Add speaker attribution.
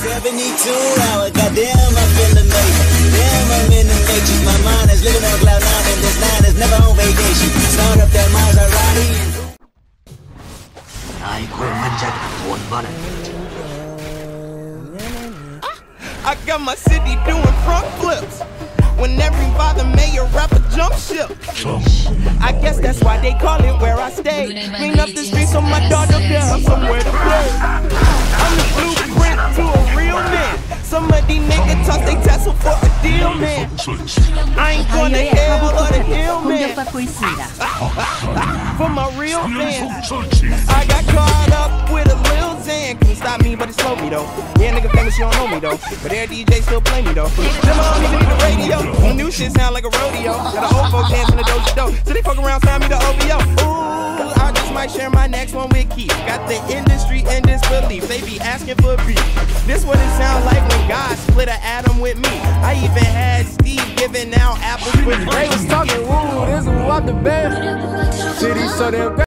Speaker 1: 72 hours, goddamn, I'm in. Damn, I'm in the matrix. My mind is living on cloud nine, and this night is never on vacation. Start up that Maserati.
Speaker 2: नायको मंजर phone पर
Speaker 3: I got my city doing front flips When everybody rap a jump ship I guess that's why they call it where I stay Clean up the streets so my daughter can have somewhere to play nonsense. I ain't going to hell or the hell, man. For my real fans. I got caught up with a lil Zan. Couldn't stop me, but it slowed me, though. Yeah, nigga famous, you don't know me, though. But their DJ still play me, though. Them homies need the radio. New shit sound like a rodeo. Got the old folks dancing the do-si-do. So they fuck around, sign me the OVO. Ooh, I just might share my next one with Keith. Got the industry in disbelief. They be asking for beef. This what it sound like when God apples with
Speaker 4: They was talking woo, this is what the best. City so damn.